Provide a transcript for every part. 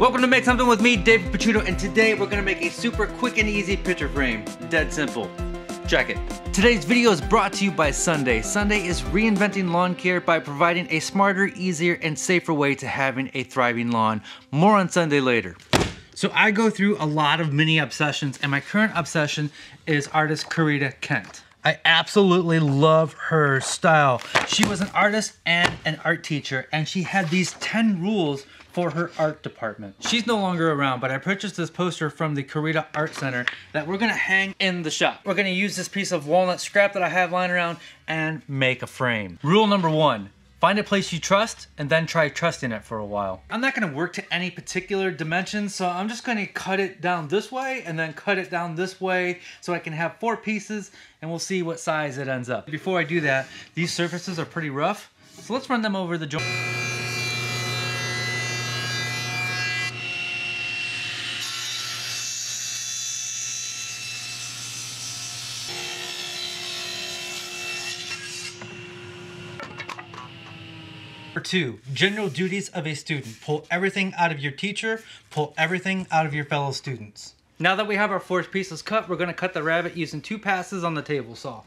Welcome to Make Something with me, David Picciuto, and today we're gonna make a super quick and easy picture frame. Dead simple. Check it. Today's video is brought to you by Sunday. Sunday is reinventing lawn care by providing a smarter, easier, and safer way to having a thriving lawn. More on Sunday later. So I go through a lot of mini obsessions, and my current obsession is artist Corita Kent. I absolutely love her style. She was an artist and an art teacher, and she had these 10 rules for her art department. She's no longer around, but I purchased this poster from the Corita Art Center that we're gonna hang in the shop. We're gonna use this piece of walnut scrap that I have lying around and make a frame. Rule number one, Find a place you trust and then try trusting it for a while. I'm not gonna work to any particular dimension, so I'm just gonna cut it down this way and then cut it down this way so I can have four pieces and we'll see what size it ends up. Before I do that, these surfaces are pretty rough, so let's run them over the joint. Number two, general duties of a student. Pull everything out of your teacher, pull everything out of your fellow students. Now that we have our four pieces cut, we're gonna cut the rabbet using two passes on the table saw.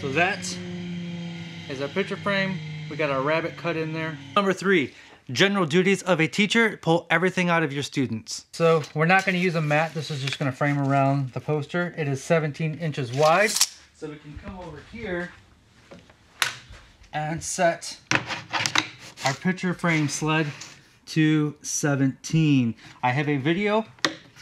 So that is our picture frame. We got our rabbet cut in there. Number three, General duties of a teacher, pull everything out of your students. So we're not gonna use a mat. This is just gonna frame around the poster. It is 17 inches wide. So we can come over here and set our picture frame sled to 17. I have a video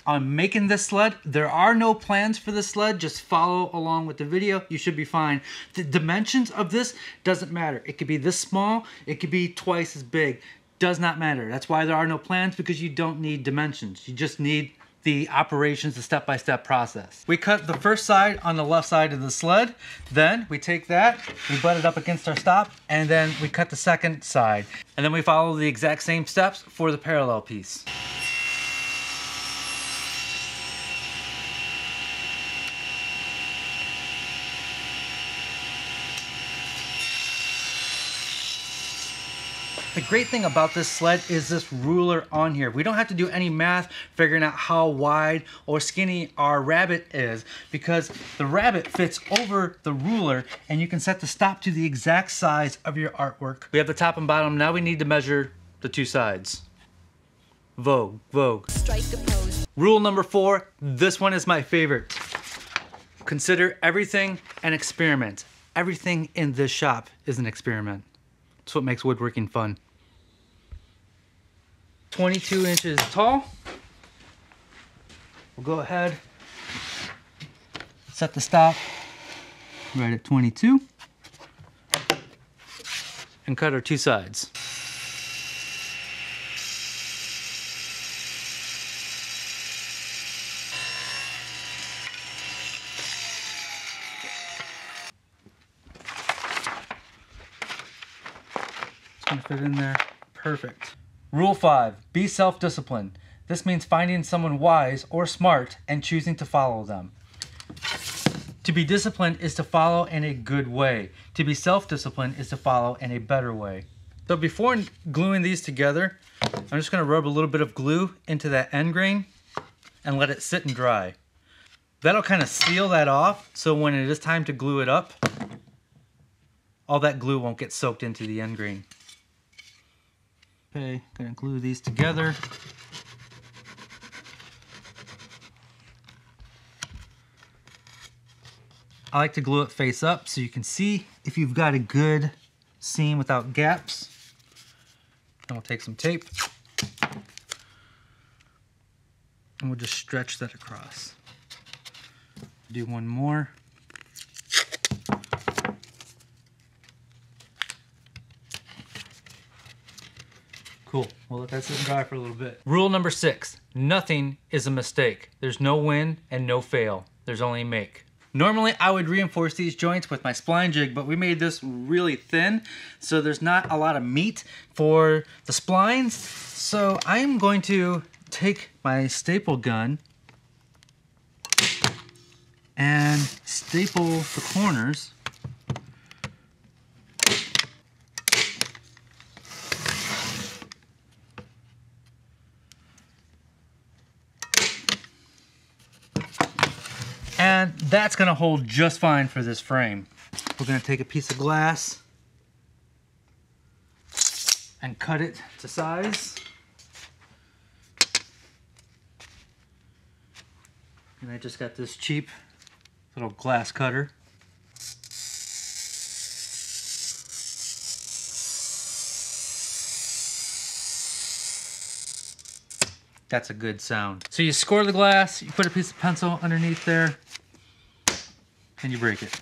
on making this sled. There are no plans for this sled. Just follow along with the video. You should be fine. The dimensions of this doesn't matter. It could be this small. It could be twice as big does not matter. That's why there are no plans because you don't need dimensions. You just need the operations, the step-by-step -step process. We cut the first side on the left side of the sled. Then we take that, we butt it up against our stop, and then we cut the second side. And then we follow the exact same steps for the parallel piece. The great thing about this sled is this ruler on here. We don't have to do any math figuring out how wide or skinny our rabbet is because the rabbet fits over the ruler and you can set the stop to the exact size of your artwork. We have the top and bottom. Now we need to measure the two sides. Vogue, Vogue. Rule number four, this one is my favorite. Consider everything an experiment. Everything in this shop is an experiment. It's what makes woodworking fun. 22 inches tall. We'll go ahead, set the stop right at 22, and cut our two sides. In there perfect. Rule 5. Be self-disciplined. This means finding someone wise or smart and choosing to follow them. To be disciplined is to follow in a good way. To be self-disciplined is to follow in a better way. So before gluing these together, I'm just gonna rub a little bit of glue into that end grain and let it sit and dry. That'll kind of seal that off so when it is time to glue it up, all that glue won't get soaked into the end grain. Okay, gonna glue these together. I like to glue it face up so you can see if you've got a good seam without gaps. And we'll take some tape and we'll just stretch that across. Do one more. Cool. We'll let that sit and dry for a little bit. Rule number six, nothing is a mistake. There's no win and no fail. There's only make. Normally I would reinforce these joints with my spline jig, but we made this really thin, so there's not a lot of meat for the splines. So I'm going to take my staple gun and staple the corners And that's gonna hold just fine for this frame. We're gonna take a piece of glass and cut it to size. And I just got this cheap little glass cutter. That's a good sound. So you score the glass, you put a piece of pencil underneath there, and you break it.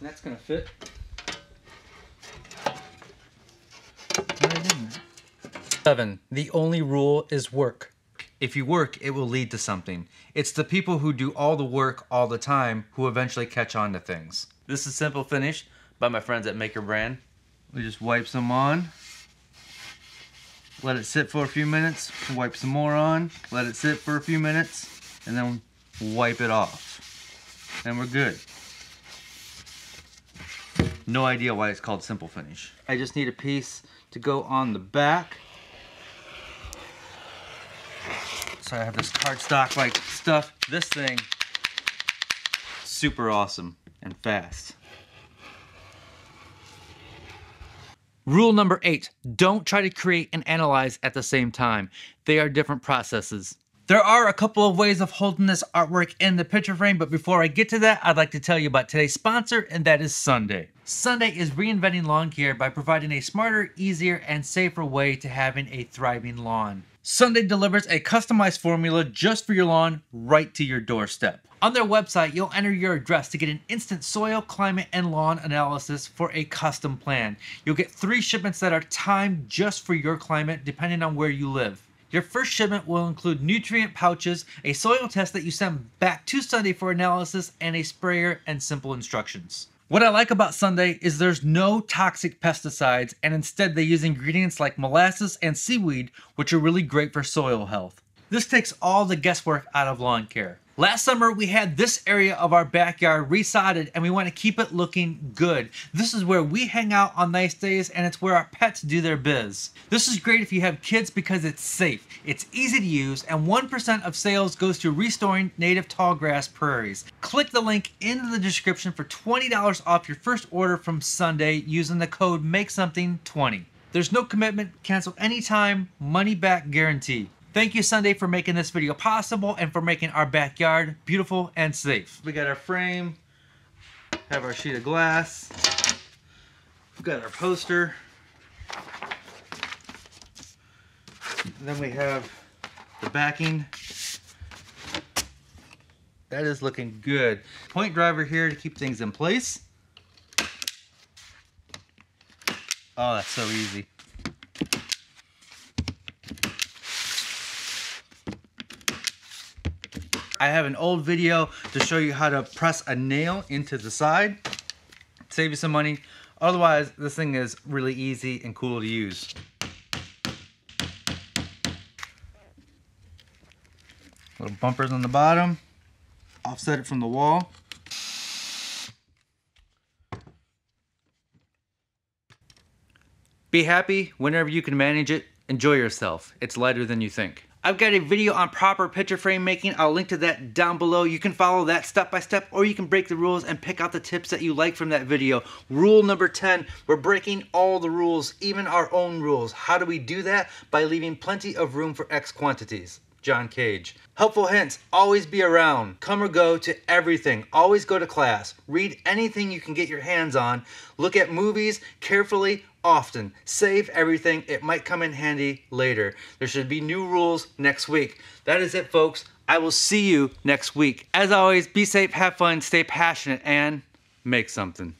And that's gonna fit. Seven, the only rule is work. If you work, it will lead to something. It's the people who do all the work all the time who eventually catch on to things. This is Simple Finish by my friends at Maker Brand. We just wipe some on. Let it sit for a few minutes. Wipe some more on. Let it sit for a few minutes. And then wipe it off. And we're good. No idea why it's called Simple Finish. I just need a piece to go on the back. So I have this cardstock like stuff. This thing, super awesome and fast. Rule number eight, don't try to create and analyze at the same time. They are different processes. There are a couple of ways of holding this artwork in the picture frame, but before I get to that, I'd like to tell you about today's sponsor, and that is Sunday. Sunday is reinventing lawn care by providing a smarter, easier, and safer way to having a thriving lawn. Sunday delivers a customized formula just for your lawn right to your doorstep. On their website, you'll enter your address to get an instant soil, climate, and lawn analysis for a custom plan. You'll get three shipments that are timed just for your climate, depending on where you live. Your first shipment will include nutrient pouches, a soil test that you send back to Sunday for analysis, and a sprayer and simple instructions. What I like about Sunday is there's no toxic pesticides and instead they use ingredients like molasses and seaweed which are really great for soil health. This takes all the guesswork out of lawn care. Last summer, we had this area of our backyard resodded and we want to keep it looking good. This is where we hang out on nice days and it's where our pets do their biz. This is great if you have kids because it's safe, it's easy to use, and 1% of sales goes to restoring native tall grass prairies. Click the link in the description for $20 off your first order from Sunday using the code MAKESOMETHING20. There's no commitment, cancel anytime, money back guarantee. Thank you, Sunday, for making this video possible and for making our backyard beautiful and safe. We got our frame, have our sheet of glass, we've got our poster, then we have the backing. That is looking good. Point driver here to keep things in place. Oh, that's so easy. I have an old video to show you how to press a nail into the side. Save you some money. Otherwise, this thing is really easy and cool to use. Little bumpers on the bottom. Offset it from the wall. Be happy whenever you can manage it. Enjoy yourself. It's lighter than you think. I've got a video on proper picture frame making. I'll link to that down below. You can follow that step by step or you can break the rules and pick out the tips that you like from that video. Rule number 10, we're breaking all the rules, even our own rules. How do we do that? By leaving plenty of room for X quantities. John Cage. Helpful hints, always be around. Come or go to everything. Always go to class. Read anything you can get your hands on. Look at movies carefully, often. Save everything. It might come in handy later. There should be new rules next week. That is it, folks. I will see you next week. As always, be safe, have fun, stay passionate, and make something.